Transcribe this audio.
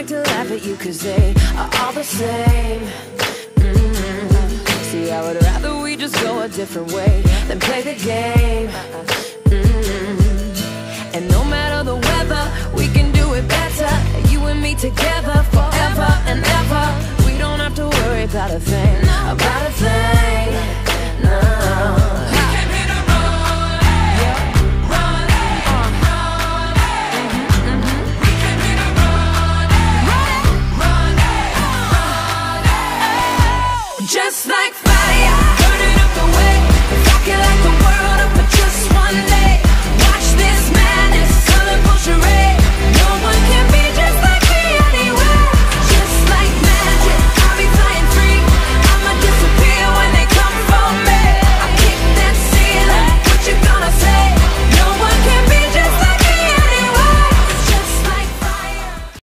like to laugh at you cause they are all the same. Mm -hmm. See, I would rather we just go a different way than play the game. Mm -hmm. And no matter the weather, we can do it better. You and me together forever and ever. We don't have to worry about a thing, about a thing. just